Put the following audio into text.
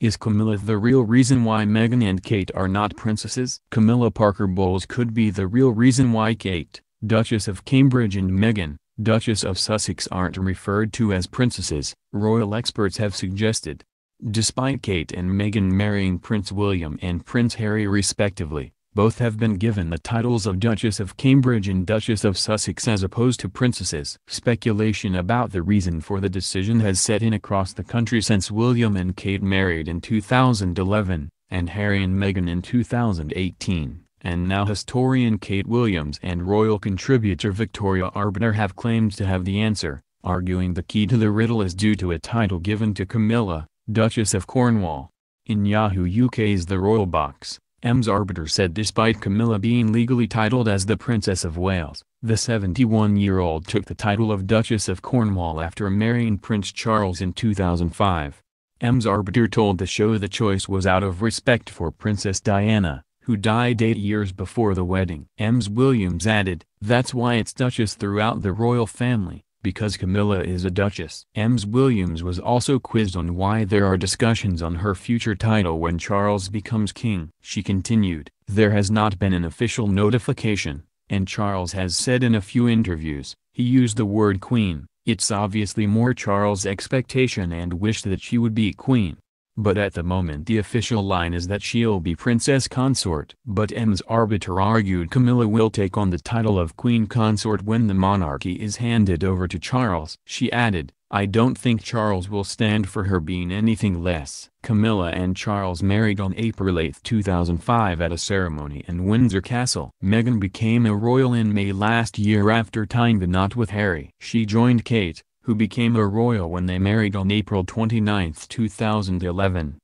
Is Camilla the real reason why Meghan and Kate are not princesses? Camilla Parker Bowles could be the real reason why Kate, Duchess of Cambridge and Meghan, Duchess of Sussex aren't referred to as princesses, royal experts have suggested. Despite Kate and Meghan marrying Prince William and Prince Harry respectively, both have been given the titles of Duchess of Cambridge and Duchess of Sussex as opposed to princesses. Speculation about the reason for the decision has set in across the country since William and Kate married in 2011, and Harry and Meghan in 2018, and now historian Kate Williams and royal contributor Victoria Arbiter have claimed to have the answer, arguing the key to the riddle is due to a title given to Camilla, Duchess of Cornwall. In Yahoo UK's The Royal Box, Ems Arbiter said despite Camilla being legally titled as the Princess of Wales, the 71-year-old took the title of Duchess of Cornwall after marrying Prince Charles in 2005. Ems Arbiter told the show the choice was out of respect for Princess Diana, who died eight years before the wedding. Ems Williams added, that's why it's Duchess throughout the royal family because Camilla is a duchess. Ems Williams was also quizzed on why there are discussions on her future title when Charles becomes king. She continued, there has not been an official notification, and Charles has said in a few interviews, he used the word queen, it's obviously more Charles' expectation and wish that she would be queen but at the moment the official line is that she'll be princess consort. But Ems Arbiter argued Camilla will take on the title of queen consort when the monarchy is handed over to Charles. She added, I don't think Charles will stand for her being anything less. Camilla and Charles married on April 8, 2005 at a ceremony in Windsor Castle. Meghan became a royal in May last year after tying the knot with Harry. She joined Kate, who became a royal when they married on April 29, 2011.